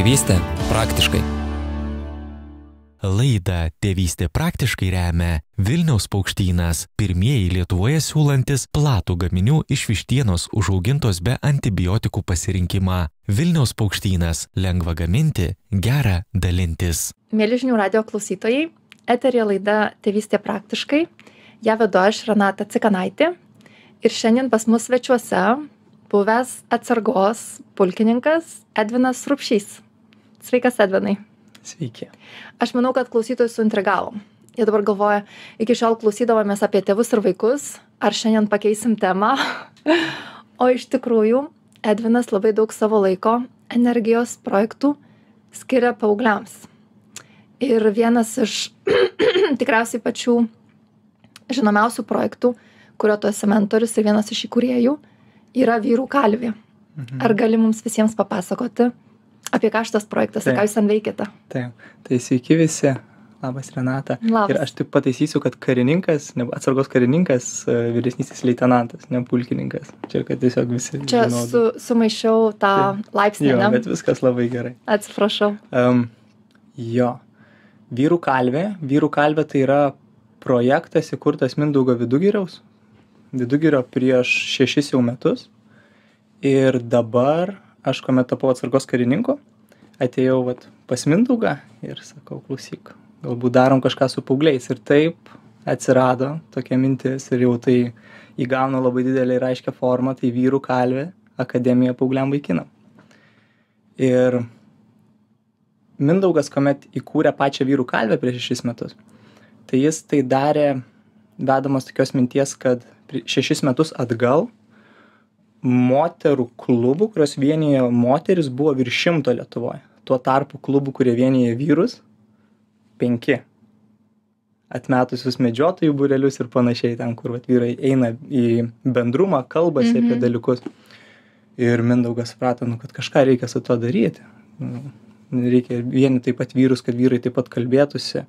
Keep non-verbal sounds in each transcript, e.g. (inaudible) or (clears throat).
Tėvystė praktiškai. Laidą Tėvystė praktiškai remia Vilniaus paukštynas, pirmieji Lietuvoje siūlantis platų gaminių iš vištienos užaugintos be antibiotikų pasirinkimą. Vilniaus paukštynas - lengva gaminti, gera dalintis. Mėlyžinių radio klausytojai, eterija laida Tėvystė praktiškai. Ja vedu aš Renata Cikanaitė. Ir šiandien pas mus svečiuose buvęs atsargos pulkininkas Edvinas Rupšys. Sveikas, Edvinai. Sveiki. Aš manau, kad klausytojus suintrigavom. Jie dabar galvoja, iki šiol klausydavomės apie tėvus ir vaikus, ar šiandien pakeisim temą. (laughs) o iš tikrųjų, Edvinas labai daug savo laiko, energijos projektų skiria paaugliams. Ir vienas iš (clears throat) tikriausiai pačių žinomiausių projektų, kurio tu esi mentorius ir vienas iš įkūrėjų, yra vyrų kalvė. Mhm. Ar gali mums visiems papasakoti, apie ką šitas projektas ir ką jūs ten veikiate? Taip, tai sveiki visi. Labas, Renata. Labas. Ir aš tik pataisysiu, kad karininkas, ne, atsargos karininkas, e, vyresnysis leitenantas, ne pulkininkas. Čia, kad tiesiog visi. Čia su, sumaišiau tą Taip. laipsnį. Jo, ne? bet viskas labai gerai. Atsiprašau. Um, jo. Vyrų kalvė. Vyrų kalvė tai yra projektas įkurtas Mindaugo vidugiriaus. Vidugirio prieš šešis jau metus. Ir dabar aš, kuomet tapau atsargos karininku, atėjau vat, pas Mindaugą ir sakau, klausyk, galbūt darom kažką su paaugliais. Ir taip atsirado tokia mintis ir jau tai įgauna labai didelį ir aiškę formą, tai vyrų kalvė akademija paaugliam vaikinam. Ir Mindaugas, kuomet įkūrė pačią vyrų kalvę prieš šešis metus, tai jis tai darė vedamas tokios minties, kad šešis metus atgal moterų klubų, kurios vienyje moteris, buvo virš šimto Lietuvoje. Tuo tarpu klubų, kurie vienyje vyrus, penki. Atmetusius medžiotojų burelius ir panašiai ten, kur vat, vyrai eina į bendrumą, kalbasi mhm. apie dalykus. Ir Mindaugas suprato, nu, kad kažką reikia su to daryti. Nu, reikia vieni taip pat vyrus, kad vyrai taip pat kalbėtųsi,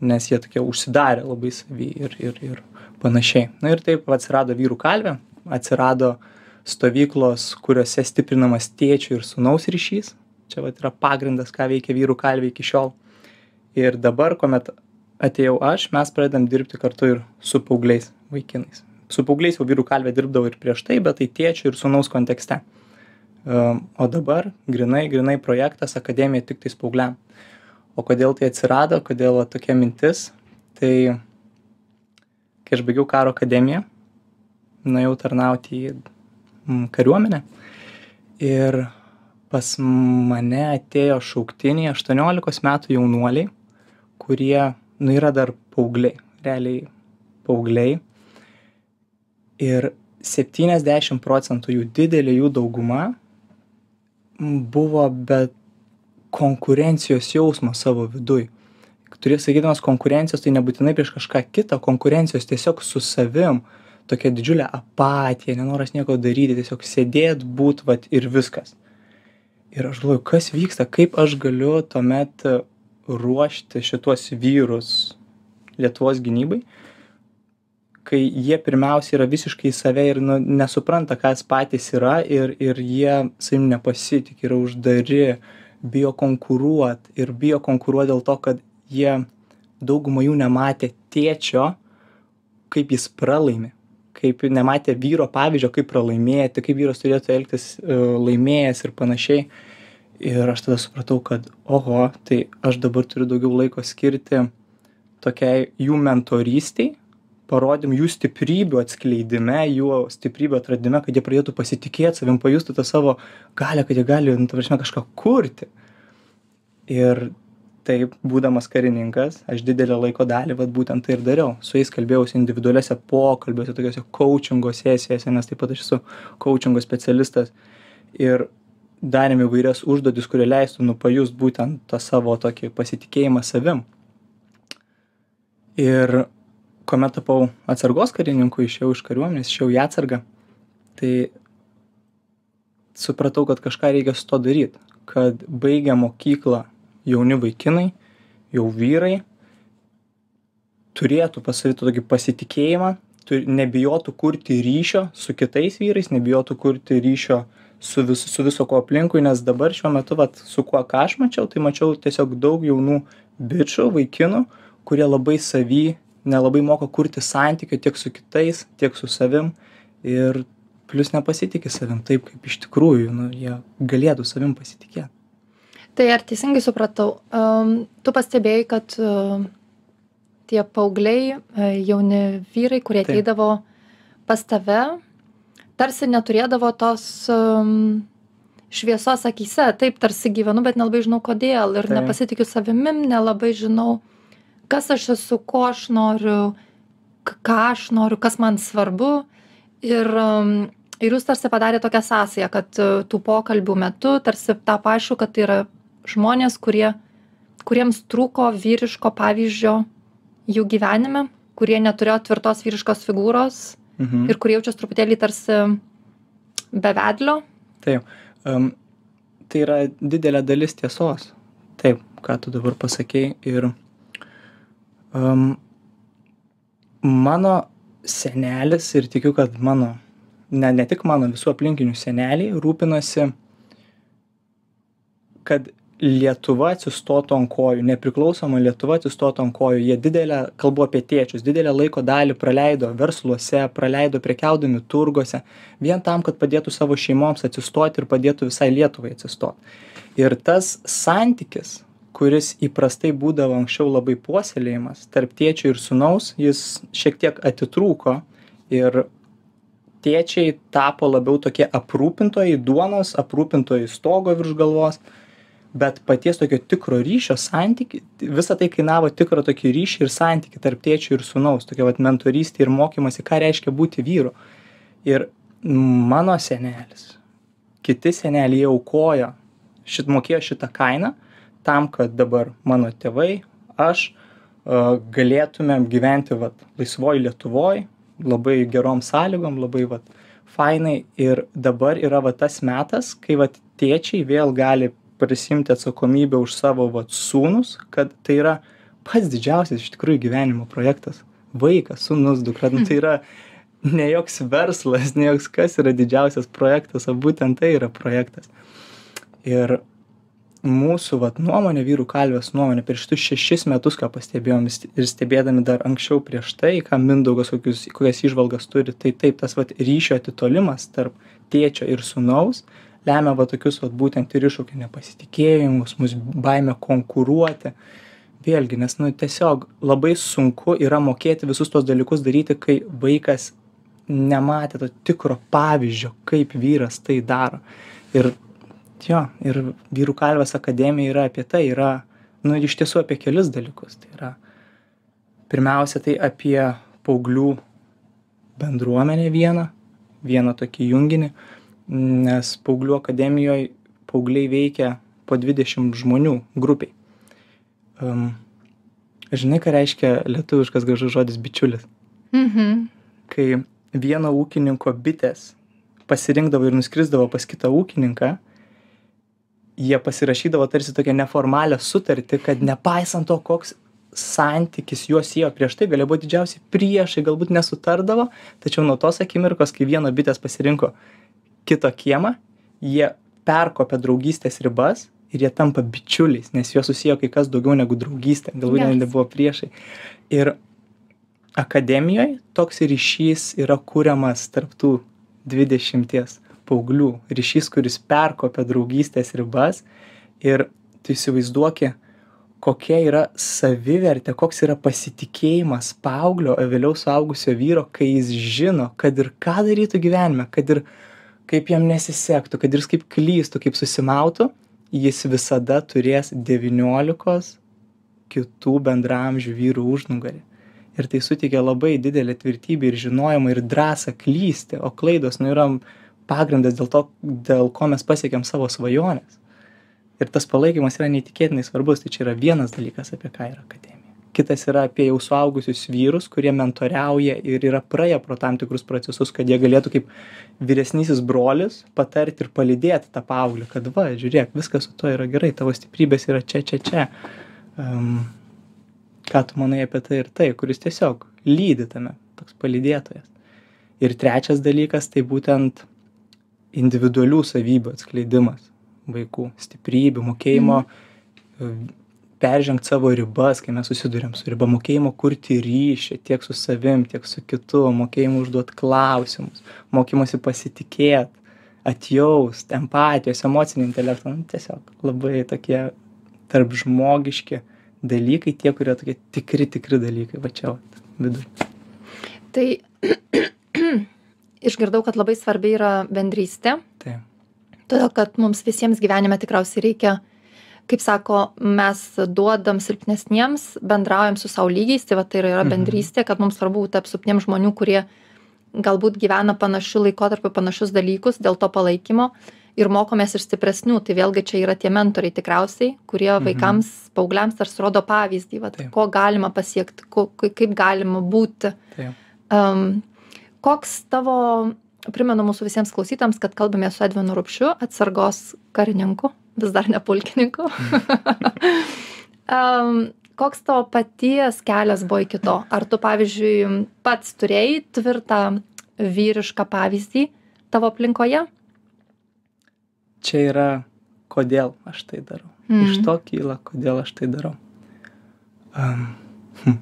nes jie tokie užsidarę labai savy ir, ir, ir panašiai. Na ir taip atsirado vyrų kalvė, atsirado stovyklos, kuriuose stiprinamas tėčių ir sunaus ryšys. Čia vat, yra pagrindas, ką veikia vyrų kalvė iki šiol. Ir dabar, kuomet atėjau aš, mes pradedam dirbti kartu ir su paaugliais vaikinais. Su paaugliais jau vyrų kalvė dirbdavau ir prieš tai, bet tai tėčių ir sunaus kontekste. Um, o dabar grinai, grinai projektas Akademija tik tais paaugliam. O kodėl tai atsirado, kodėl va tokia mintis, tai kai aš baigiau karo akademiją, nuėjau tarnauti į kariuomenę ir pas mane atėjo šauktiniai 18 metų jaunuoliai, kurie, nu, yra dar paaugliai, realiai paaugliai. Ir 70 procentų jų, didelė jų dauguma, buvo be konkurencijos jausmo savo viduj. Turi sakydamas konkurencijos, tai nebūtinai prieš kažką kitą, konkurencijos tiesiog su savim, tokia didžiulė apatija, nenoras nieko daryti, tiesiog sėdėt, būt, vat ir viskas. Ir aš galvoju, kas vyksta, kaip aš galiu tuomet ruošti šituos vyrus Lietuvos gynybai, kai jie pirmiausia yra visiškai save ir nu, nesupranta, kas patys yra ir, ir jie savim nepasitik, yra uždari, bijo konkuruoti ir bijo konkuruoti dėl to, kad jie daugumą jų nematė tėčio, kaip jis pralaimi, kaip nematė vyro pavyzdžio, kaip pralaimėti, kaip vyras turėtų elgtis e, laimėjęs ir panašiai. Ir aš tada supratau, kad, oho, tai aš dabar turiu daugiau laiko skirti tokiai jų mentorystiai, parodym jų stiprybių atskleidime, jų stiprybių atradime, kad jie pradėtų pasitikėti savim, pajustų tą savo galę, kad jie gali, nu, ta prasme, kažką kurti. Ir taip, būdamas karininkas, aš didelę laiko dalį, vad būtent tai ir dariau. Su jais kalbėjausi individualiuose pokalbiuose, tokiuose coachingo sesijose, nes taip pat aš esu coachingo specialistas. Ir darėm įvairias užduotis, kurie leistų nupajust būtent tą savo tokį pasitikėjimą savim. Ir kuomet tapau atsargos karininku, išėjau iš kariuomenės, išėjau į atsargą, tai supratau, kad kažką reikia su to daryti, kad baigę mokyklą jauni vaikinai, jau vyrai, turėtų pasavyti tokį pasitikėjimą, nebijotų kurti ryšio su kitais vyrais, nebijotų kurti ryšio su, vis, su viso ko aplinkui, nes dabar šiuo metu, vat, su kuo ką aš mačiau, tai mačiau tiesiog daug jaunų bičių, vaikinų, kurie labai savy, nelabai moka kurti santykių tiek su kitais, tiek su savim ir plus nepasitikė savim taip, kaip iš tikrųjų nu, jie galėtų savim pasitikėti. Tai ar teisingai supratau, um, tu pastebėjai, kad uh, tie paaugliai, uh, jauni vyrai, kurie Taip. ateidavo pas tave, tarsi neturėdavo tos um, šviesos akise, taip tarsi gyvenu, bet nelabai žinau kodėl ir Taip. nepasitikiu savimim, nelabai žinau, kas aš esu, ko aš noriu, ką aš noriu, kas man svarbu. Ir, ir jūs tarsi padarė tokią sąsają, kad uh, tų pokalbių metu tarsi tą paaišku, kad tai yra žmonės, kurie, kuriems trūko vyriško pavyzdžio jų gyvenime, kurie neturėjo tvirtos vyriškos figūros Mhm. ir kurie jaučiasi truputėlį tarsi bevedlio. Taip. Um, tai yra didelė dalis tiesos. Taip, ką tu dabar pasakėjai. Ir um, mano senelis ir tikiu, kad mano, ne, ne tik mano, visų aplinkinių seneliai rūpinosi, kad Lietuva atsistotų ant kojų, nepriklausoma Lietuva atsistotų ant kojų. Jie didelę, kalbu apie tėčius, didelę laiko dalį praleido versluose, praleido prekiaudami turguose, vien tam, kad padėtų savo šeimoms atsistoti ir padėtų visai Lietuvai atsistoti. Ir tas santykis, kuris įprastai būdavo anksčiau labai puoselėjimas tarp tėčio ir sunaus, jis šiek tiek atitrūko ir tėčiai tapo labiau tokie aprūpintojai duonos, aprūpintojai stogo virš galvos, bet paties tokio tikro ryšio santyki, visą tai kainavo tikrą tokį ryšį ir santyki tarp tėčio ir sunaus, tokia vat mentorystė ir mokymasi, ką reiškia būti vyru. Ir mano senelis, kiti seneliai aukojo, šit mokėjo šitą kainą tam, kad dabar mano tėvai, aš uh, galėtumėm gyventi vat, laisvoj Lietuvoj, labai gerom sąlygom, labai vat, fainai. Ir dabar yra vat, tas metas, kai vat, tėčiai vėl gali prisimti atsakomybę už savo vat, sūnus, kad tai yra pats didžiausias iš tikrųjų gyvenimo projektas. Vaikas, sūnus, dukra, nu, tai yra ne joks verslas, ne joks kas yra didžiausias projektas, o būtent tai yra projektas. Ir mūsų vat, nuomonė, vyrų kalvės nuomonė, per šitus šešis metus, ką pastebėjom ir stebėdami dar anksčiau prieš tai, ką Mindaugas kokius, kokias išvalgas turi, tai taip, tas vat, ryšio atitolimas tarp tėčio ir sunaus lemia va tokius vat, būtent ir iššūkį nepasitikėjimus, mus baimę konkuruoti. Vėlgi, nes nu, tiesiog labai sunku yra mokėti visus tos dalykus daryti, kai vaikas nematė to tikro pavyzdžio, kaip vyras tai daro. Ir jo, ir vyrų kalvės akademija yra apie tai, yra, nu, iš tiesų apie kelis dalykus. Tai yra, pirmiausia, tai apie paauglių bendruomenę vieną, vieną tokį junginį, nes paauglių akademijoje paaugliai veikia po 20 žmonių grupiai. Um, žinai, ką reiškia lietuviškas gražus žodis bičiulis? Mhm. Kai vieno ūkininko bitės pasirinkdavo ir nuskrisdavo pas kitą ūkininką, jie pasirašydavo tarsi tokią neformalią sutartį, kad nepaisant to, koks santykis juos siejo prieš tai, galėjo būti didžiausi priešai, galbūt nesutardavo, tačiau nuo tos akimirkos, kai vieno bitės pasirinko kito kiemą, jie perkopia draugystės ribas ir jie tampa bičiuliais, nes juos susijo kai kas daugiau negu draugystė, galbūt yes. nebuvo priešai. Ir akademijoje toks ryšys yra kuriamas tarptų 20 paauglių. Ryšys, kuris perkopia draugystės ribas ir tu įsivaizduoki, kokia yra savivertė, koks yra pasitikėjimas paauglio, vėliau suaugusio vyro, kai jis žino, kad ir ką darytų gyvenime, kad ir kaip jam nesisektų, kad ir kaip klystų, kaip susimautų, jis visada turės 19 kitų bendramžių vyrų užnugarį. Ir tai suteikia labai didelę tvirtybę ir žinojimą ir drąsą klysti, o klaidos nu, yra pagrindas dėl to, dėl ko mes pasiekėm savo svajonės. Ir tas palaikymas yra neįtikėtinai svarbus, tai čia yra vienas dalykas, apie ką yra akademija. Kitas yra apie jau suaugusius vyrus, kurie mentoriauja ir yra praėję pro tam tikrus procesus, kad jie galėtų kaip vyresnysis brolis patarti ir palydėti tą paauglį, kad va, žiūrėk, viskas su to yra gerai, tavo stiprybės yra čia, čia, čia. Um, ką tu manai apie tai ir tai, kuris tiesiog lydi tame, toks palydėtojas. Ir trečias dalykas, tai būtent individualių savybių atskleidimas vaikų, stiprybių, mokėjimo mm. Peržengti savo ribas, kai mes susidurėm su riba, mokėjimo kurti ryšį tiek su savim, tiek su kitu, mokėjimo užduoti klausimus, mokymosi pasitikėti, atjaust, empatijos, emocinį intelektą, nu, tiesiog labai tokie tarp žmogiški dalykai, tie, kurie tokie tikri, tikri dalykai, va čia viduje. Tai (clears throat) išgirdau, kad labai svarbi yra bendrystė. Taip. Todėl, kad mums visiems gyvenime tikriausiai reikia, kaip sako, mes duodam silpnesniems, bendraujam su savo lygiais, tai va tai yra Mhm. bendrystė, kad mums svarbu būti apsuptiem žmonių, kurie galbūt gyvena panašiu laikotarpiu panašius dalykus, dėl to palaikymo ir mokomės iš stipresnių. Tai vėlgi čia yra tie mentoriai tikriausiai, kurie Mhm. vaikams, paaugliams tarsi rodo pavyzdį, va, Taip. ko galima pasiekti, ko, kaip galima būti. Um, koks tavo, primenu mūsų visiems klausytams, kad kalbame su Edvinu Rupšiu, atsargos karininku, vis dar ne pulkininku. um, koks tavo paties kelias buvo iki to? Ar tu, pavyzdžiui, pats turėjai tvirtą vyrišką pavyzdį tavo aplinkoje? Čia yra, kodėl aš tai darau. Mm. Iš to kyla, kodėl aš tai darau. Um, hm.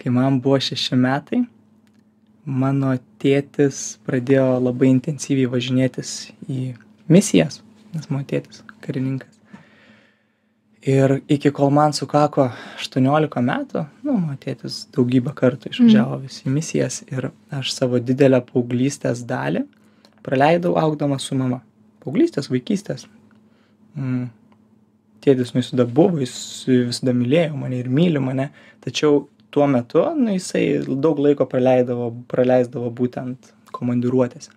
Kai man buvo šeši metai, mano tėtis pradėjo labai intensyviai važinėtis į misijas, nes mano tėtis karininkas. Ir iki kol man sukako 18 metų, nu, mano tėtis daugybę kartų išvažiavo vis į misijas ir aš savo didelę paauglystės dalį praleidau augdamas su mama. Paauglystės, vaikystės. Mm. Tėtis nu visada buvo, jis visada mylėjo mane ir myli mane, tačiau tuo metu nu, jisai daug laiko praleidavo, praleisdavo būtent komandiruotėse.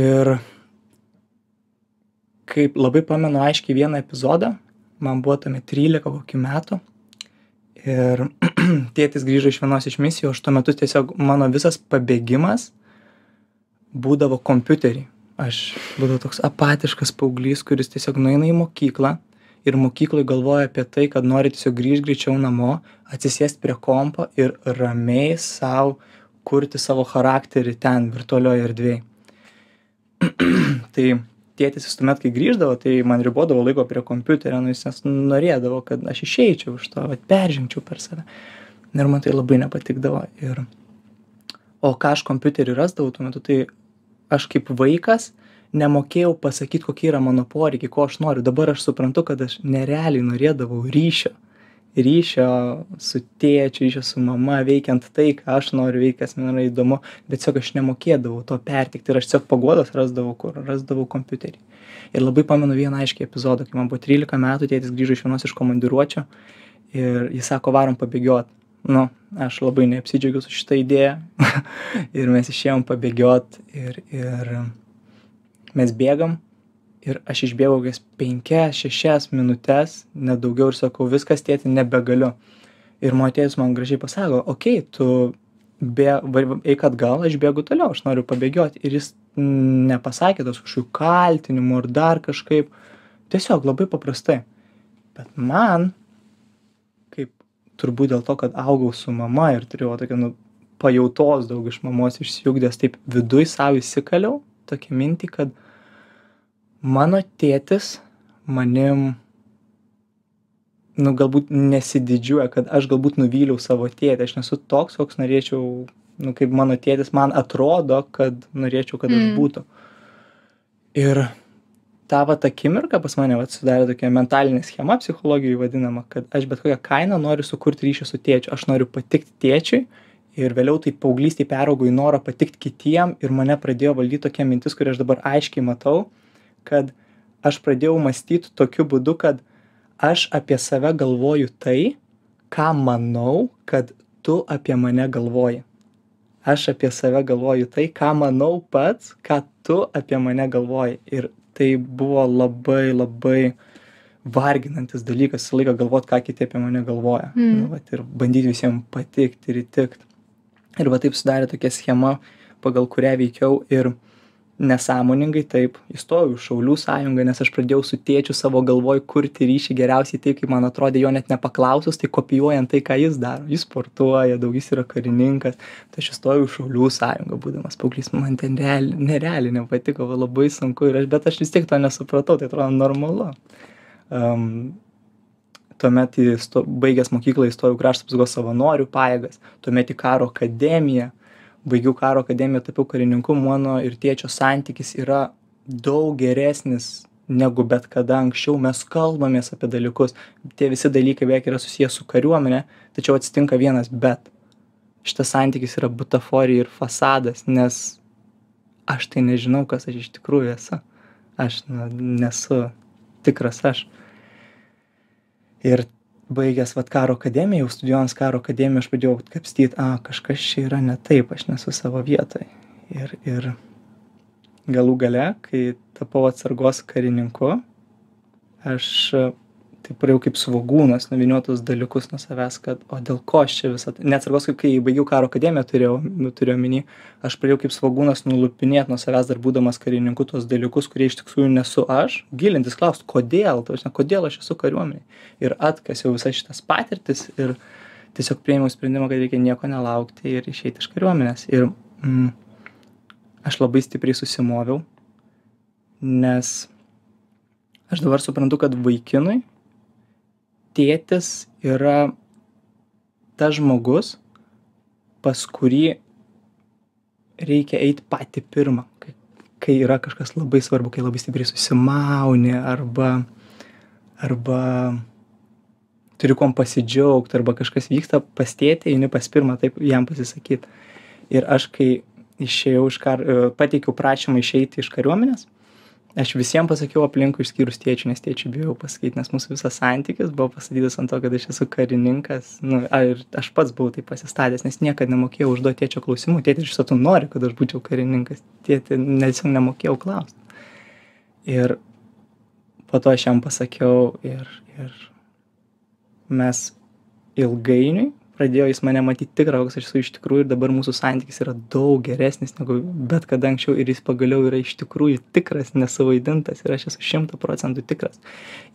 Ir kaip labai pamenu aiškiai vieną epizodą, man buvo tame 13 kokių metų. Ir (clears throat) tėtis grįžo iš vienos iš misijų, aš tuo metu tiesiog mano visas pabėgimas būdavo kompiuterį. Aš būdavau toks apatiškas paauglys, kuris tiesiog nueina į mokyklą ir mokykloje galvoja apie tai, kad nori tiesiog grįžti greičiau namo, atsisėsti prie kompo ir ramiai savo kurti savo charakterį ten virtualioje erdvėje. (clears throat) tai tėtis visuomet, kai grįždavo, tai man ribodavo laiko prie kompiuterio, nu, jis nes norėdavo, kad aš išeičiau iš to, vat, peržengčiau per save. Ir man tai labai nepatikdavo. Ir... O ką aš kompiuterį rasdavau tuo metu, tai aš kaip vaikas nemokėjau pasakyti, kokie yra mano poreikiai, ko aš noriu. Dabar aš suprantu, kad aš nerealiai norėdavau ryšio. Ryšio su tėčiu, ryšio su mama, veikiant tai, ką aš noriu veikti, kas man yra įdomu, bet tiesiog aš nemokėdavau to pertikti ir aš tiesiog pagodas rasdavau, kur rasdavau kompiuterį. Ir labai pamenu vieną aiškiai epizodą, kai man buvo 13 metų, tėtis grįžo iš vienos iš komandiruočio ir jis sako, varom pabėgioti. Nu, aš labai neapsidžiaugiu su šitą idėją (laughs) ir mes išėjom pabėgioti ir, ir mes bėgam ir aš išbėgau kokias penkias, šešias minutės, nedaugiau ir sakau, viskas tėti, nebegaliu. Ir mano tėtis man gražiai pasako, okei, tu be, va- eik atgal, aš bėgu toliau, aš noriu pabėgioti. Ir jis nepasakė tos kažkokių kaltinimų ar dar kažkaip. Tiesiog labai paprastai. Bet man, kaip turbūt dėl to, kad augau su mama ir turėjau tokią nu, pajautos daug iš mamos išsiugdęs, taip viduj savo įsikaliau tokią mintį, kad mano tėtis manim, nu galbūt nesididžiuoja, kad aš galbūt nuvyliau savo tėtį, aš nesu toks, koks norėčiau, nu kaip mano tėtis man atrodo, kad norėčiau, kad aš Mm. būtų. Ir tą vat akimirką pas mane vat sudarė tokia mentalinė schema psichologijai vadinama, kad aš bet kokią kainą noriu sukurti ryšį su tėčiu, aš noriu patikti tėčiui ir vėliau tai paauglystėje peraugo į norą patikti kitiem ir mane pradėjo valdyti tokia mintis, kurią aš dabar aiškiai matau, kad aš pradėjau mąstyti tokiu būdu, kad aš apie save galvoju tai, ką manau, kad tu apie mane galvoji. Aš apie save galvoju tai, ką manau pats, ką tu apie mane galvoji. Ir tai buvo labai labai varginantis dalykas, visą laiką galvoti, ką kiti apie mane galvoja. Mm. Nu, vat, ir bandyti visiems patikti ir įtikti. Ir va taip sudarė tokia schema, pagal kurią veikiau. Ir nesąmoningai taip įstojau į šaulių sąjungą nes aš pradėjau su tėčiu savo galvoj kurti ryšį geriausiai taip kaip man atrodė jo net nepaklausus tai kopijuojant tai ką jis daro. Jis sportuoja daug jis yra karininkas. Tai aš įstojau į šaulių sąjungą būdamas paauglys man ten realiai nerealiai nepatiko labai sunku ir aš bet aš vis tiek to nesupratau tai atrodo normalu. Um, tuomet įsto, baigęs mokyklą įstojau krašto apsaugos savanorių pajėgas, tuomet į karo akademiją, baigiau karo akademiją, tapiau karininku, mano ir tėčio santykis yra daug geresnis negu bet kada anksčiau. Mes kalbamės apie dalykus, tie visi dalykai beveik yra susijęs su kariuomenė, tačiau atsitinka vienas bet. Šitas santykis yra butaforija ir fasadas, nes aš tai nežinau, kas aš iš tikrųjų esu. Aš nu, nesu tikras aš. Ir baigęs vat karo akademiją jau studijuojant karo akademijoj aš pradėjau kapstyt a kažkas čia yra ne taip aš nesu savo vietoj. Ir ir galų gale kai tapau atsargos karininku aš tai pradėjau kaip svogūnas nuvyniot tuos dalykus nuo savęs kad o dėl ko aš čia visa tai ne atsargos kaip kai baigiau karo akademiją turėjau nu turiu omeny aš pradėjau kaip svogūnas nulupinėt nuo savęs dar būdamas karininku tuos dalykus kurie iš tikrųjų nesu aš gilintis klaust kodėl ta prasme kodėl aš esu kariuomenėj. Ir atkasiau visas šitas patirtis ir tiesiog priėmiau sprendimą kad reikia nieko nelaukti ir išeit iš kariuomenės. Ir mm, aš labai stipriai susimoviau nes aš dabar suprantu kad vaikinui tėtis yra tas žmogus, pas kurį reikia eiti patį pirmą, kai, kai yra kažkas labai svarbu, kai labai stipriai susimauni arba, arba turi kuom pasidžiaugti, arba kažkas vyksta pas tėtį, eini pas pirmą, taip jam pasisakyti. Ir aš, kai išėjau iš kar, pateikiau prašymą išeiti iš kariuomenės, aš visiem pasakiau aplinkui išskyrus tėčiui nes tėčiui bijojau pasakyt nes mūsų visas santykis buvo pastatytas ant to kad aš esu karininkas. Nu a ir aš pats buvau taip pasistatęs nes niekad nemokėjau užduot tėčio klausimų. Tėtis iš tiesų nori kad aš būčiau karininkas. Tėti nes jau nemokėjau klaust. Ir po to aš jam pasakiau ir ir mes ilgainiui pradėjo jis mane matyt tikrą koks aš esu iš tikrųjų ir dabar mūsų santykis yra daug geresnis negu bet kada anksčiau ir jis pagaliau yra iš tikrųjų tikras nesuvaidintas ir aš esu šimtu procentų tikras.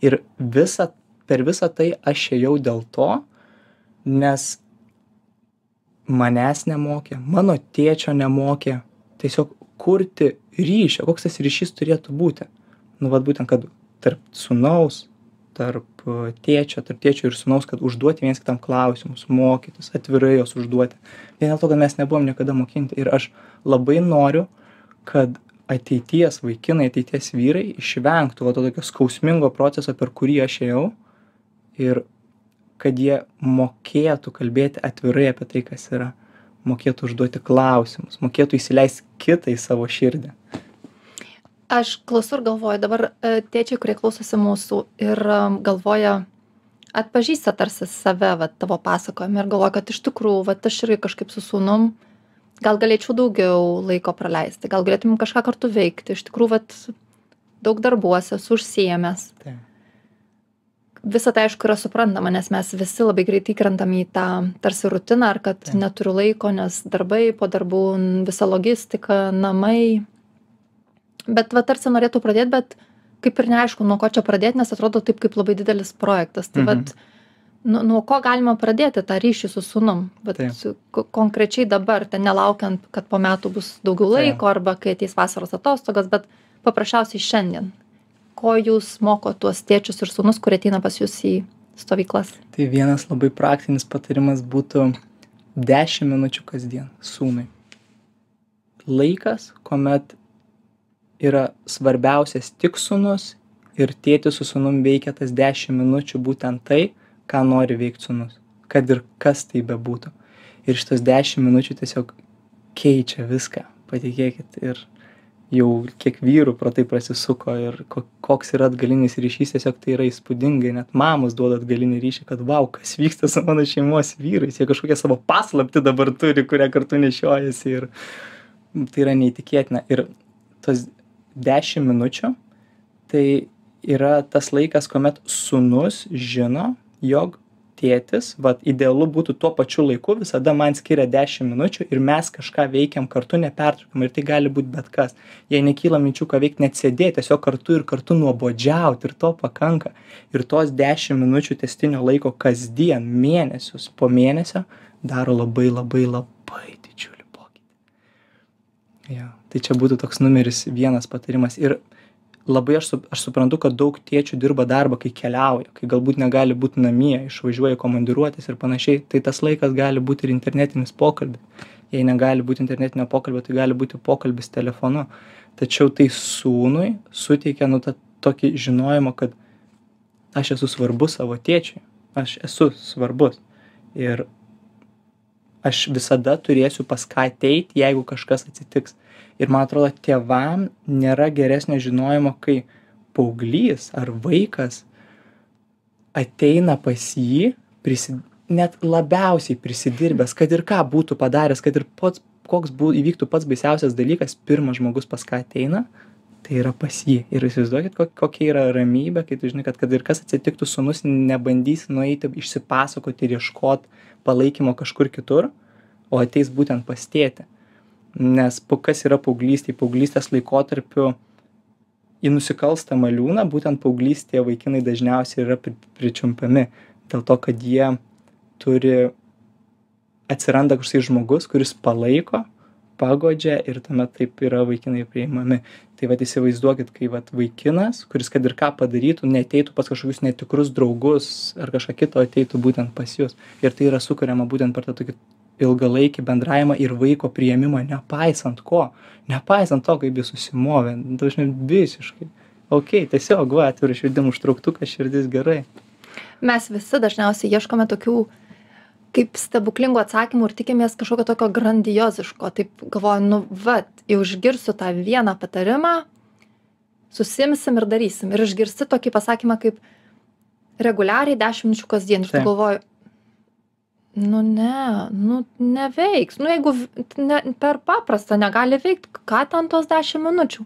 Ir visa per visą tai aš ėjau dėl to nes manęs nemokė mano tėčio nemokė tiesiog kurti ryšio koks tas ryšys turėtų būti. Nu vat būtent kad tarp sūnaus tarp tėčio tarp tėčio ir sūnaus kad užduoti viens kitam klausimus mokytis atvirai juos užduoti. Vien dėl to kad mes nebuvom niekada mokinti. Ir aš labai noriu kad ateities vaikinai ateities vyrai išvengtų va to tokio skausmingo proceso per kurį aš ėjau ir kad jie mokėtų kalbėti atvirai apie tai kas yra. Mokėtų užduoti klausimus mokėtų įsileist kitą į savo širdį aš klausau ir galvoju dabar e, tėčiai kurie klausosi mūsų ir e, galvoja atpažįsta tarsi save vat tavo pasakojime ir galvoja kad iš tikrųjų vat aš irgi kažkaip su sūnum gal galėčiau daugiau laiko praleisti gal galėtumėm kažką kartu veikti. Iš tikrųjų vat daug darbuose esu užsiėmęs. Visa tai aišku yra suprantama nes mes visi labai greitai įkrentam į tą tarsi rutiną ar kad neturiu laiko nes darbai po darbų visa logistika namai bet va tarsi norėtų pradėt bet kaip ir neaišku nuo ko čia pradėt nes atrodo taip kaip labai didelis projektas tai vat Mhm. nu nuo ko galima pradėti tą ryšį su vat Taip. ko konkrečiai dabar ten nelaukiant kad po metų bus daugiau Taip. laiko arba kai ateis vasaros atostogos bet paprasčiausiai šiandien ko jūs mokot tuos tėčius ir sūnus kurie ateina pas jus į stovyklas tai vienas labai praktinis patarimas būtų dešim minučių kasdien sūnui laikas kuomet yra svarbiausias tik sūnus ir tėtis su sūnum veikia tas dešim minučių būtent tai ką nori veikt sūnus. Kad ir kas tai bebūtų. Ir šitos dešim minučių tiesiog keičia viską. Patikėkit ir jau kiek vyrų pro tai prasisuko ir ko koks yra atgalinis ryšys tiesiog tai yra įspūdingai. Net mamos duoda atgalinį ryšį kad vau kas vyksta su mano šeimos vyrais. Jie kažkokią savo paslaptį dabar turi kurią kartu nešiojasi ir tai yra neįtikėtina. Ir tos dešim minučių tai yra tas laikas kuomet sūnus žino jog tėtis vat idealu būtų tuo pačiu laiku visada man skiria dešim minučių ir mes kažką veikiam kartu nepertraukiamai ir tai gali būt bet kas. Jei nekyla minčių ką veikt net sėdėt tiesiog kartu ir kartu nuobodžiaut ir to pakanka. Ir tos dešim minučių tęstinio laiko kasdien mėnesius po mėnesio daro labai labai labai didžiulį pokytį. Jo tai čia būtų toks numeris vienas patarimas. Ir labai aš su aš suprantu kad daug tėčių dirba darbą kai keliauja kai galbūt negali būt namie išvažiuoja į komandiruotes ir panašiai. Tai tas laikas gali būt ir internetinis pokalbis. Jei negali būt internetinio pokalbio tai gali būti pokalbis telefonu. Tačiau tai sūnui suteikia nu tą tokį žinojimą kad aš esu svarbus savo tėčiui. Aš esu svarbus. Ir aš visada turėsiu pas ką ateit jeigu kažkas atsitiks. Ir man atrodo tėvam nėra geresnio žinojimo kai paauglys ar vaikas ateina pas jį prisi net labiausiai prisidirbęs kad ir ką būtų padaręs kad ir pats koks bū įvyktų pats baisiausias dalykas pirmas žmogus pas ką ateina tai yra pas jį. Ir įsivaizduokit ko kokia yra ramybė kai tu žinai kad kad ir kas atsitiktų sūnus nebandys nueiti išsipasakoti ir ieškot palaikymo kažkur kitur o ateis būtent pas tėtį. Nes kas yra paauglystėj? Paauglystės laikotarpiu į nusikalstamą liūną būtent paauglystėje vaikinai dažniausiai yra pri pričiumpami dėl to kad jie turi atsiranda kažkoksai žmogus kuris palaiko paguodžia ir tuomet taip yra vaikinai priimami tai vat įsivaizduokit kai vat vaikinas kuris kad ir ką padarytų neateitų pas kažkokius netikrus draugus ar kažką kito ateitų būtent pas jus. Ir tai yra sukuriama būtent per tą tokį ilgalaikį bendravimą ir vaiko priėmimą nepaisant ko. Nepaisant to kaip jis susimovė. Nu ta prasme visiškai. Okei tiesiog va atviru širdim užtrauktukas širdis gerai. Mes visi dažniausiai ieškome tokių kaip stebuklingų atsakymų ir tikimės kažkokio tokio grandioziško. Taip galvoju nu vat jau išgirsiu tą vieną patarimą susiimsim ir darysim. Ir išgirsti tokį pasakymą kaip reguliariai dešim minučių kasdien. Ir tu galvoji nu ne nu neveiks. Nu jeigu ne per paprasta negali veikt ką ten tos dešim minučių?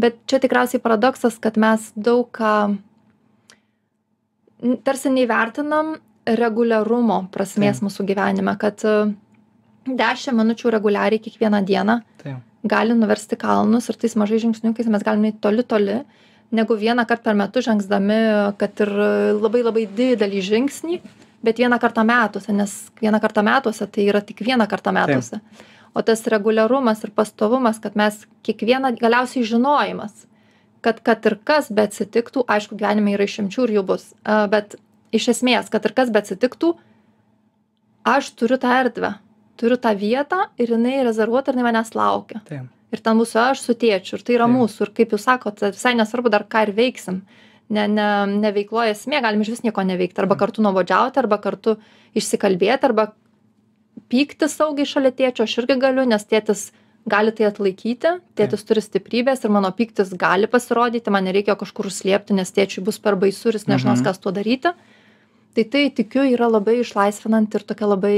Bet čia tikriausiai paradoksas kad mes daug ką tarsi neįvertinam reguliarumo prasmės mūsų gyvenime kad e, dešim minučių reguliariai kiekvieną dieną gali nuversti kalnus ir tais mažais žingsniukais mes galim eit toli toli negu vienąkart per metus žengsdami kad ir labai labai didelį žingsnį bet vieną kartą metuose nes vieną kartą metuose tai yra tik vieną kartą metuose. O tas reguliarumas ir pastovumas kad mes kiekvieną galiausiai žinojimas kad kad ir kas beatsitiktų aišku gyvenime yra išimčių ir jų bus bet iš esmės kad ir kas beatsitiktų aš turiu tą erdvę turiu tą vietą ir jinai rezervuota ir jinai manęs laukia. Ir ten būsiu aš su tėčiu ir tai yra mūsų ir kaip jūs sakot visai nesvarbu dar ką ir veiksim. Ne ne ne veikloj esmė galim išvis nieko neveikt arba kartu nuobodžiauti arba kartu išsikalbėt arba pykti saugiai šalia tėčio aš irgi galiu nes tėtis gali tai atlaikyti tėtis turi stiprybės ir mano pyktis gali pasirodyti man nereikia kažkur užslėpti nes tėčiui bus per baisu ir jis nežinos ką su tuo daryti tai tai tikiu yra labai išlaisvinanti ir tokia labai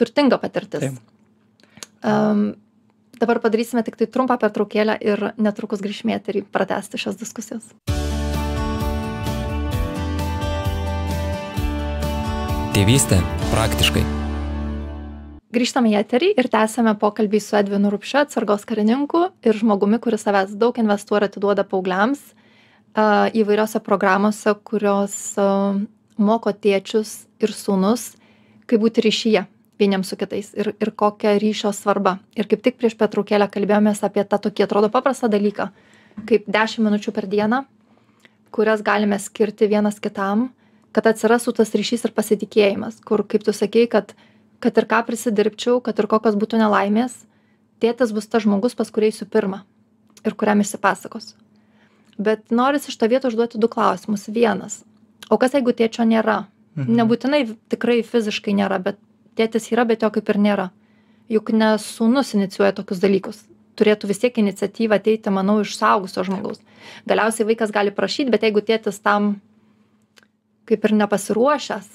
turtinga patirtis. Um, dabar padarysime tiktai trumpą pertraukėlę ir netrukus grįšime į eterį pratęsti šios diskusijos. Tėvystė praktiškai. Grįžtame į eterį ir tęsėme pokalbį su Edvinu Rupšiu, atsargos karininku ir žmogumi, kuris savęs daug investuoja ir atiduoda paaugliams uh, įvairiose programuose, kurios uh, moko tėčius ir sūnus, kaip būti ryšyje vieniems su kitais ir, ir kokia ryšio svarba. Ir kaip tik prieš petraukėlę kalbėjomės apie tą tokį atrodo paprastą dalyką, kaip 10 minučių per dieną, kurias galime skirti vienas kitam kad atsirastų tas ryšys ir pasitikėjimas kur kaip tu sakei kad kad ir ką prisidirbčiau kad ir kokios būtų nelaimės tėtis bus tas žmogus pas kurį eisiu pirma ir kuriam išsipasakos bet norisi šitoj vietoj užduoti du klausimus vienas o kas jeigu tėčio nėra mhm. nebūtinai tikrai fiziškai nėra bet tėtis yra bet jo kaip ir nėra juk ne sūnus inicijuoja tokius dalykus turėtų vis tiek iniciatyva ateiti manau iš suaugusio žmogaus galiausiai vaikas gali prašyt bet jeigu tėtis tam kaip ir nepasiruošęs,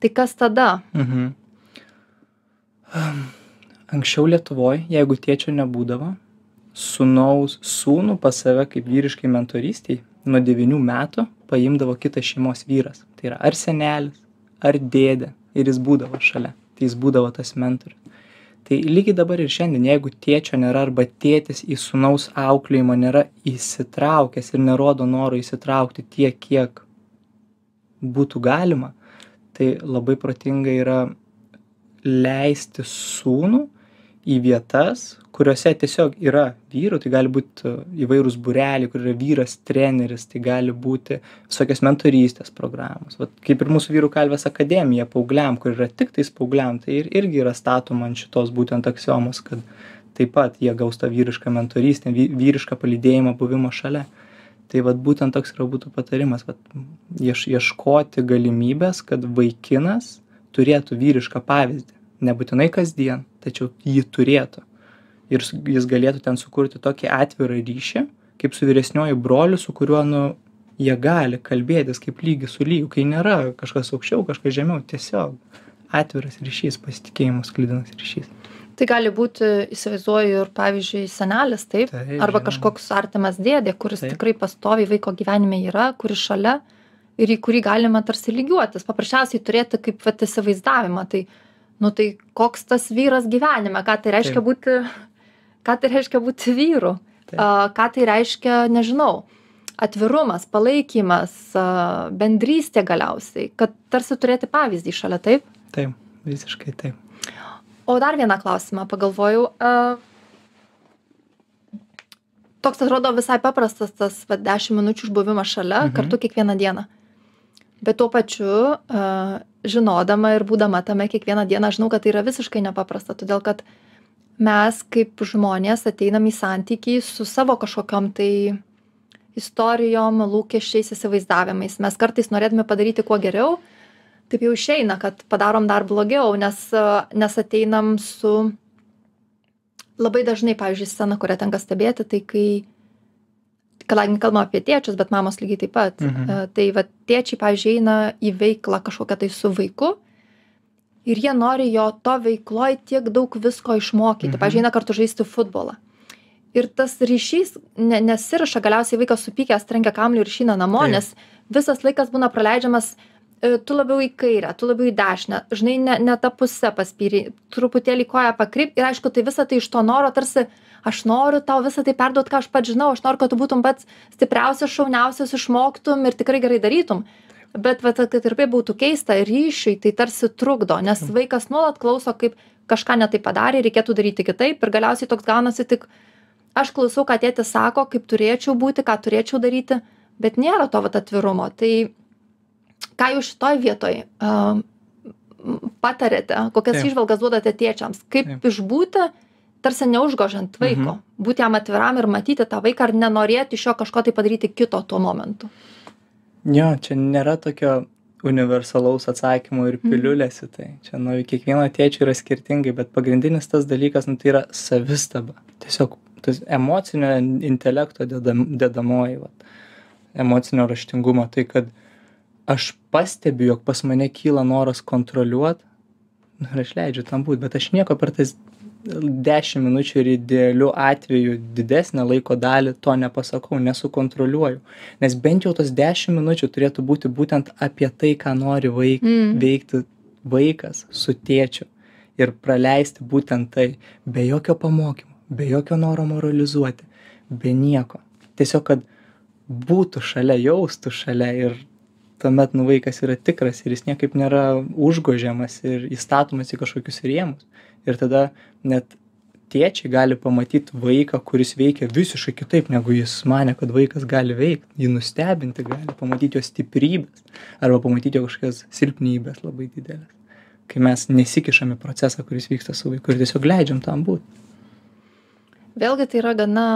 tai kas tada? Mhm. Anksčiau Lietuvoje, jeigu tėčio nebūdavo, sunaus sūnų pas save kaip vyriškai mentorystiai nuo 9 metų paimdavo kitas šeimos vyras. Tai yra ar senelis, ar dėdė. Ir jis būdavo šalia. Tai jis būdavo tas mentorius. Tai lygiai dabar ir šiandien jeigu tėčio nėra arba tėtis į sūnaus auklėjimą nėra įsitraukęs ir nerodo noro įsitraukti tiek kiek būtų galima tai labai protinga yra leisti sūnų į vietas kuriose tiesiog yra vyrų tai gali būt e, įvairūs būreliai kur yra vyras treneris tai gali būti visokios mentorystės programos. Vat kaip ir mūsų vyrų kalvės akademija paaugliam kur yra tiktais paaugliam tai ir irgi yra statoma ant šitos būtent aksiomos kad taip pat jie gaus tą vyrišką mentorystę vy vyrišką palydėjimą buvimo šalia. Tai vat būtent toks yra būtų patarimas vat ieš ieškoti galimybės kad vaikinas turėtų vyrišką pavyzdį nebūtinai kasdien tačiau jį turėtų ir jis galėtų ten sukurti tokį atvirą ryšį kaip su vyresniuoju broliu su kuriuo nu jie gali kalbėtis kaip lygis su lygiu kai nėra kažkas aukščiau kažkas žemiau tiesiog atviras ryšys pasitikėjimo sklidinas ryšys Tai gali būti, įsivaizduoju, ir pavyzdžiui, senelis, taip, Taip, arba žinoma. kažkoks artimas dėdė, kuris Taip. tikrai pastoviai vaiko gyvenime yra, kuris šalia ir į kurį galima tarsi lygiuotis. Paprasčiausiai turėti kaip vat, įsivaizdavimą. Tai, nu, tai koks tas vyras gyvenime, ką tai reiškia Taip. būti, ką tai reiškia būti vyru, Taip. ką tai reiškia, nežinau, atvirumas, palaikymas, bendrystė galiausiai, kad tarsi turėti pavyzdį šalia, taip? taip visiškai taip O dar vieną klausimą pagalvojau. Toks atrodo visai paprastas tas va, 10 minučių išbuvimas šalia, mhm. kartu kiekvieną dieną. Bet tuo pačiu, a, žinodama ir būdama tame kiekvieną dieną, žinau, kad tai yra visiškai nepaprasta, todėl kad mes kaip žmonės ateinam į santykį su savo kažkokiam tai istorijom, lūkesčiais, įsivaizdavimais. Mes kartais norėtume padaryti kuo geriau, taip jau išeina, kad padarom dar blogiau, nes, nes ateinam su labai dažnai, pavyzdžiui, scena, kurią tenka stebėti, tai kai, kadangi kalbam apie tėčius, bet mamos lygiai taip pat, Mhm. a, tai va tėčiai, pavyzdžiui, eina į veiklą kažkokią tai su vaiku ir jie nori jo to veikloj tiek daug visko išmokyti. Mhm. Pavyzdžiui, eina kartu žaisti futbolą. Ir tas ryšys ne, nesiraša, galiausiai vaikas supykęs trenkia kamlių ir išeina namo, Taip. nes visas laikas būna praleidžiamas e, tu labiau į kairę, tu labiau į dešinę, žinai, ne, ne tą pusę paspyrį, truputėlį koją pakryp ir aišku, tai visą tai iš to noro tarsi, aš noriu tau visą tai perduoti, ką aš pats žinau, aš noriu, kad tu būtum pats stipriausias, šauniausias, išmoktum ir tikrai gerai darytum. Bet, va, kad ir kaip būtų keista, ryšiui tai tarsi trukdo, nes vaikas nuolat klauso, kaip kažką netai padarė, reikėtų daryti kitaip ir galiausiai toks gaunasi tik, aš klausau, ką tėtis sako, kaip turėčiau būti, ką turėčiau daryti, bet nėra to vat atvirumo. Tai ką jūs šitoj vietoj um, patarėte, kokias Taip. išvalgas duodate tėčiams, kaip Taip. išbūti, tarsi neužgožiant vaiko, Mhm. būti jam atviram ir matyti tą vaiką ar nenorėti iš jo kažko tai padaryti kito tuo momentu. jo čia nėra tokio universalaus atsakymo ir piliulės į tai čia nu kiekvieno tėčio yra skirtingai bet pagrindinis tas dalykas nu tai yra savistaba tiesiog tas emocinio intelekto dedam dedamoji vat emocinio raštingumo tai kad aš pastebiu jog pas mane kyla noras kontroliuot nu ir aš leidžiu tam būt bet aš nieko per tas dešim minučių ir idealiu atveju didesnę laiko dalį to nepasakau nesukontroliuoju. Nes bent jau tos dešim minučių turėtų būti būtent apie tai ką nori vaik Mm. veikti vaikas su tėčiu ir praleisti būtent tai. Be jokio pamokymo be jokio noro moralizuoti be nieko. Tiesiog kad būtų šalia jaustų šalia ir tuomet nu vaikas yra tikras ir jis niekaip nėra užgožiamas ir įstatomas į kažkokius rėmus. Ir tada net tėčiai gali pamatyt vaiką kuris veikia visiškai kitaip negu jis manė kad vaikas gali veikt. Jį nustebinti gali pamatyt jo stiprybes arba pamatyt jo kažkokias silpnybes labai dideles kai mes nesikišam į procesą kuris vyksta su vaiku ir tiesiog leidžiam tam būt. Vėlgi tai yra gana,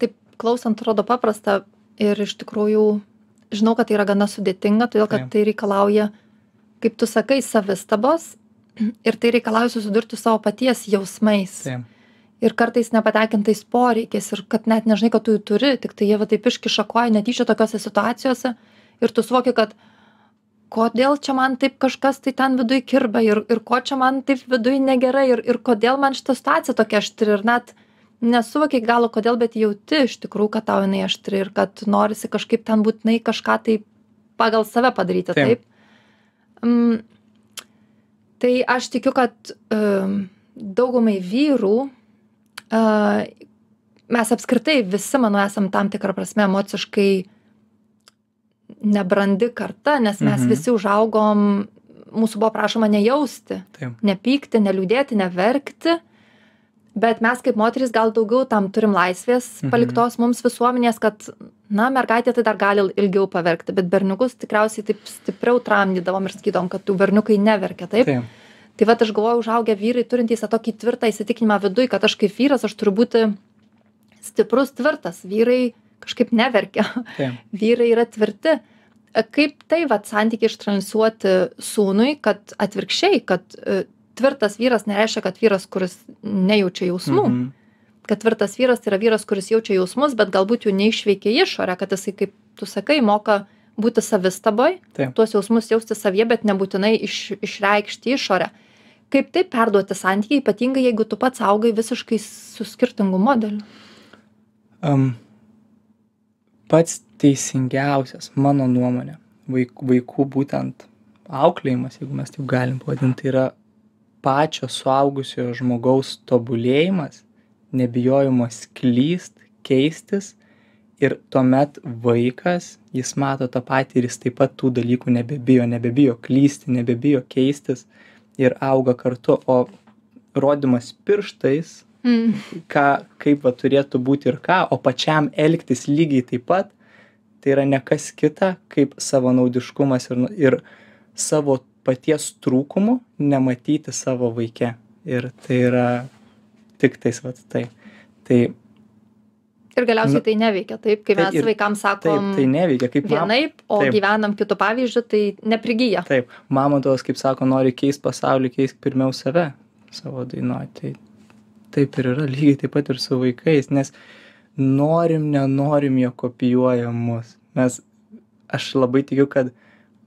taip klausant, atrodo paprasta ir iš tikrųjų žinau, kad tai yra gana sudėtinga, todėl kad Taip. tai reikalauja, kaip tu sakai, savistabos ir tai reikalauja susidurti su savo paties jausmais. tai ir kartais nepatenkintais poreikiais ir kad net nežinai kad tu jų turi tiktai jie va taip iškiša koją netyčia tokiose situacijose ir tu suvoki kad kodėl čia man taip kažkas tai ten viduj kirba ir ir ko čia man taip viduj negerai ir ir kodėl man šita situacija tokia aštri ir net nesuvoki iki galo kodėl bet jauti iš tikrųjų kad tau jinai aštri ir kad norisi kažkaip ten būtinai kažką tai pagal save padaryti Taip. taip mm, Tai aš tikiu, kad um, daugumai vyrų uh, mes apskritai visi, manau, esam tam tikrą prasme emociškai nebrandi karta, nes mes Mhm. visi užaugom, mūsų buvo prašoma nejausti, Taip. nepykti, neliūdėti, neverkti. Bet mes kaip moterys gal daugiau tam turim laisvės Mhm. paliktos mums visuomenės, kad, na, mergaitė tai dar gali ilgiau paverkti, bet berniukus tikriausiai taip stipriau tramdydavom ir sakydom, kad tų berniukai neverkia, taip? Tai va, aš galvoju, užaugę vyrai turintys tą tokį tvirtą įsitikinimą viduj, kad aš kaip vyras, aš turiu būti stiprus, tvirtas. Vyrai kažkaip neverkia. (laughs) Vyrai yra tvirti. Kaip tai va santykiai ištransuoti sūnui, kad atvirkščiai, kad e, tvirtas vyras nereiškia, kad vyras, kuris nejaučia jausmų. Mhm. Kad tvirtas vyras tai yra vyras, kuris jaučia jausmus, bet galbūt jų neišveikia išorę, kad jisai, kaip tu sakai, moka būti savistaboj, Taip. tuos jausmus jausti savie, bet nebūtinai iš, išreikšti išorę. Kaip tai perduoti santykiai, ypatingai jeigu tu pats augai visiškai su skirtingu modeliu. Um, pats teisingiausias, mano nuomonė, vaikų, vaikų būtent auklėjimas, jeigu mes taip galim pavadinti, tai yra pačio suaugusiojo žmogaus tobulėjimas, nebijojimas klyst, keistis ir tuomet vaikas, jis mato tą patį ir jis taip pat tų dalykų nebebijo, nebebijo klysti, nebebijo keistis ir auga kartu, o rodimas pirštais Mm. ką kaip va turėtų būti ir ką o pačiam elgtis lygiai taip pat tai yra ne kas kita kaip savanaudiškumas ir ir savo paties trūkumų nematyti savo vaike ir tai yra tiktais vat tai tai Ir galiausiai Nu, tai neveikia taip, kai taip, mes ir- vaikams taip sakom tai neveikia kaip vienaip, o taip. gyvenam kitų pavyzdžių, tai neprigyja. taip mamontovas kaip sako nori keist pasaulį keisk pirmiau save savo dainoj tai taip ir yra lygiai taip pat ir su vaikais nes norim nenorim jie kopijuoja mus mes aš labai tikiu kad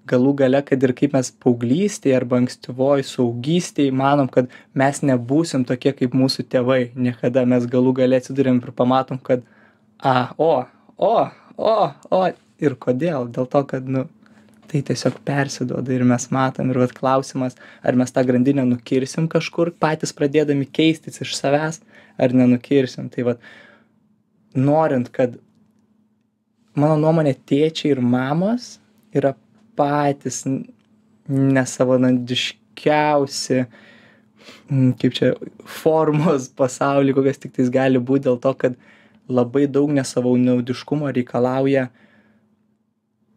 galų gale kad ir kaip mes paauglystėj arba ankstyvoj suaugystėj manom kad mes nebūsim tokie kaip mūsų tėvai. Niekada mes galų gale atsiduriam ir pamatom kad a o o o o. Ir kodėl? Dėl to kad nu tai tiesiog persiduoda ir mes matom. Ir vat klausimas ar mes tą grandinę nukirsim kažkur patys pradėdami keistis iš savęs ar nenukirsim? Tai vat norint kad mano nuomone tėčiai ir mamos yra patys n- nesavanaudiškiausi mm, kaip čia formos (laughs) pasauly kokios tiktais gali būt dėl to kad labai daug nesavanaudiškumo reikalauja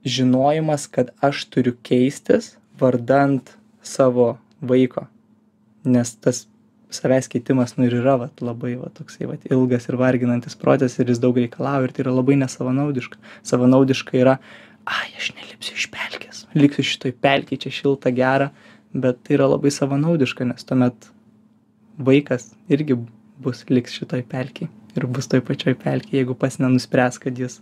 žinojimas kad aš turiu keistis vardant savo vaiko. Nes tas savęs keitimas nu ir yra vat labai va toksai vat ilgas ir varginantis procesas ir jis daug reikalauja ir tai yra labai nesavanaudiška. Savanaudiška yra ai aš nelipsiu iš pelkės. Liksiu šitoj pelkėj čia šilta gera bet tai yra labai savanaudiška nes tuomet vaikas irgi bus liks šitoj pelkėj ir bus toj pačioj pelkėj jeigu pats nenuspręs kad jis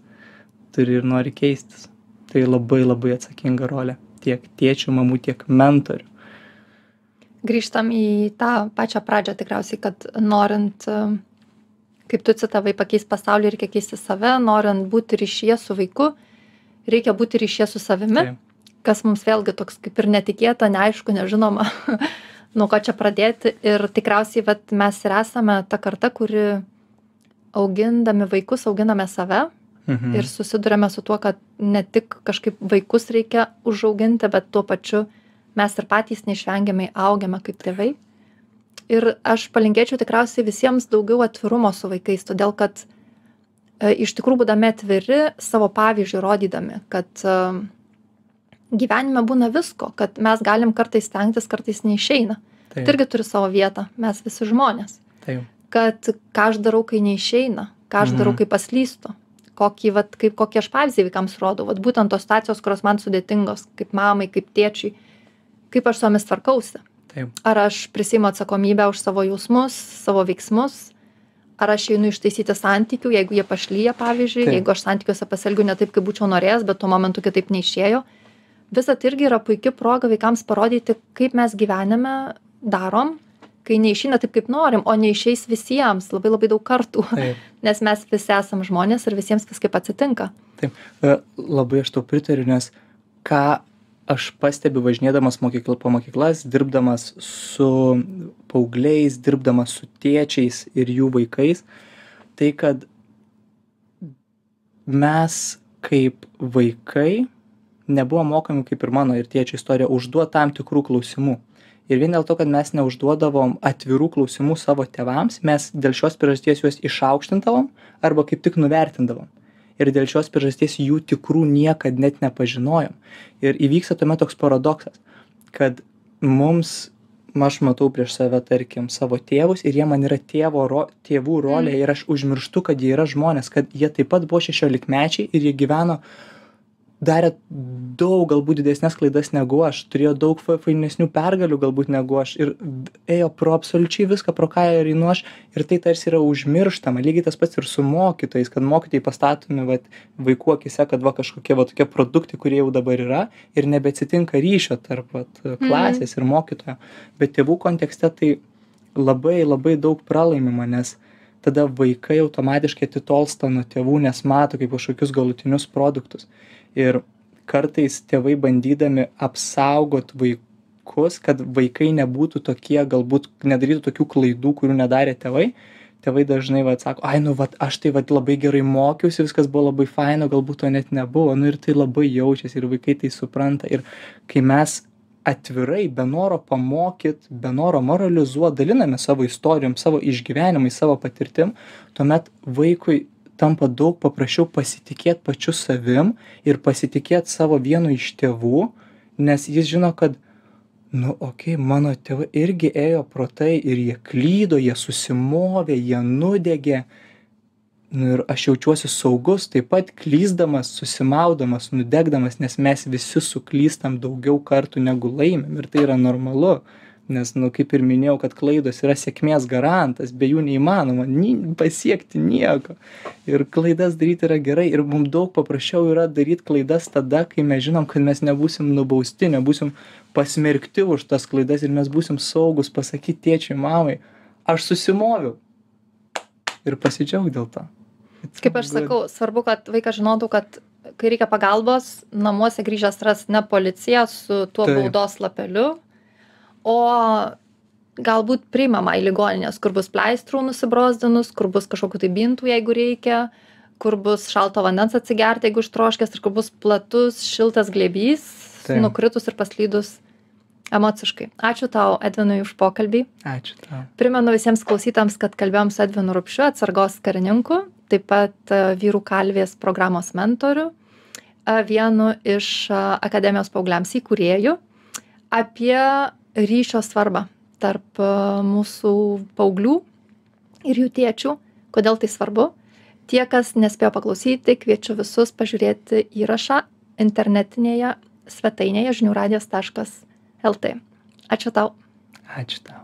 turi ir nori keistis. Tai labai labai atsakinga rolė tiek tėčių mamų tiek mentorių. Grįžtam į tą pačią pradžią tikriausiai, kad norint, kaip tu citavai, pakeisti pasaulį, reikia keisti save, norint būti ryšyje su vaiku, reikia būti ryšyje su savimi, Taip. kas mums vėlgi toks kaip ir netikėta, neaišku, nežinoma, (laughs) nuo ko čia pradėti. Ir tikriausiai vat, mes ir esame ta karta, kuri augindami vaikus auginame save mhm. ir susidurėme su tuo, kad ne tik kažkaip vaikus reikia užauginti, bet tuo pačiu mes ir patys neišvengiamai augiame kaip tėvai. Ir aš palinkėčiau tikriausiai visiems daugiau atvirumo su vaikais, todėl kad e, iš tikrųjų būdami atviri savo pavyzdžių rodydami, kad e, gyvenime būna visko, kad mes galim kartais stengtis, kartais neišeina. Tai taip, irgi turi savo vietą, mes visi žmonės taip. kad ką aš darau, kai neišeina, ką aš darau, Mhm. kai paslystu, kokį, vat, kaip, kokį aš pavyzdį vaikams rodau, vat, būtent tos situacijos, kurios man sudėtingos, kaip mamai, kaip tėčiui, kaip aš su jomis tvarkausi. Taip. Ar aš prisimu atsakomybę už savo jausmus, savo veiksmus, ar aš einu ištaisyti santykių, jeigu jie pašlyja, pavyzdžiui, jeigu aš santykiuose pasielgiu ne taip, kaip būčiau norėjęs, bet tuo momentu kitaip neišėjo. Visa tai irgi yra puikia proga vaikams parodyti, kaip mes gyvenime darom, kai neišeina taip, kaip norim, o neišeis visiems. Labai labai daug kartų, (laughs) nes mes visi esam žmonės ir visiems vis kaip atsitinka. Taip, e, labai aš tau pritariu, nes ką aš pastebiu važinėdamas mokykla po mokyklas, dirbdamas su paaugliais, dirbdamas su tėčiais ir jų vaikais, tai kad mes kaip vaikai nebuvo mokami, kaip ir mano ir tėčio istorija, užduoti tam tikrų klausimų. Ir vien dėl to, kad mes neužduodavom atvirų klausimų savo tėvams, mes dėl šios priežasties juos išaukštintavom arba kaip tik nuvertindavom ir dėl šios priežasties jų tikrų niekad net nepažinojom. Ir įvyksta tuomet toks paradoksas, kad mums, aš matau prieš save, tarkim, savo tėvus ir jie man yra tėvo, ro, tėvų rolė mm. ir aš užmirštu, kad jie yra žmonės, kad jie taip pat buvo šešiolikmečiai ir jie gyveno darė daug galbūt didesnes klaidas negu aš, turėjo daug fainesnių pergalių galbūt negu aš ir ėjo pro absoliučiai viską, pro ką ir einu aš ir tai tarsi yra užmirštama. Lygiai tas pats ir su mokytojais, kad mokytojai pastatomi vat, vaikų akise, kad va kažkokie va tokie produktai, kurie jau dabar yra ir nebeatsitinka ryšio tarp vat, mhm. klasės ir mokytojo. Bet tėvų kontekste tai labai labai daug pralaimima, nes tada vaikai automatiškai atitolsta nuo tėvų, nes mato kaip kažkokius galutinius produktus. Ir kartais tėvai bandydami apsaugot vaikus kad vaikai nebūtų tokie galbūt nedarytų tokių klaidų kurių nedarė tėvai tėvai dažnai vat sako ai nu vat aš tai vat labai gerai mokiausi viskas buvo labai faina galbūt to net nebuvo. Nu ir tai labai jaučiasi ir vaikai tai supranta. Ir kai mes atvirai be noro pamokyt be noro moralizuot dalinamės savo istorijom savo išgyvenimais savo patirtim tuomet vaikui tampa daug paprasčiau pasitikėt pačiu savim ir pasitikėt savo vienu iš tėvų, nes jis žino, kad, nu, okei, mano tėvai irgi ėjo pro tai ir jie klydo, jie susimovė, jie nudegė. Nu, ir aš jaučiuosi saugus, taip pat klyzdamas, susimaudamas, nudegdamas, nes mes visi suklystam daugiau kartų negu laimim ir tai yra normalu nes nu kaip ir minėjau kad klaidos yra sėkmės garantas be jų neįmanoma ni pasiekti nieko. Ir klaidas daryt yra gerai ir mum daug paprasčiau yra daryt klaidas tada kai mes žinom kad mes nebūsim nubausti nebūsim pasmerkti už tas klaidas ir mes būsim saugūs pasakyt tėčiui mamai aš susimoviau. Ir pasidžiaugt dėl to kaip aš sakau svarbu kad vaikas žinotų kad kai reikia pagalbos namuose grįžęs ras ne policiją su tuo baudos lapeliu o galbūt priimama į ligonines, kur bus pleistrų nusibrozdinus, kur bus kažkokiu tai bintų, jeigu reikia, kur bus šalto vandens atsigerti, jeigu ištroškęs, ir kur bus platus, šiltas glėbys, Taip. nukritus ir paslydus emociškai. Ačiū tau, Edvinui, už pokalbį. Ačiū tau. Primenu visiems klausytams, kad kalbėjom su Edvinu Rupšiu, atsargos karininku, taip pat e, vyrų kalvės programos mentoriu, e, vienu iš e, Akademijos paaugliams įkūrėjų, apie ryšio svarbą tarp mūsų paauglių ir jų tėčių. Kodėl tai svarbu? Tie, kas nespėjo paklausyti, kviečiu visus pažiūrėti įrašą internetinėje svetainėje žiniųradijas.lt. Ačiū tau. Ačiū tau.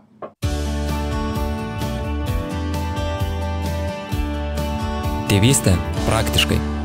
Tėvystė praktiškai.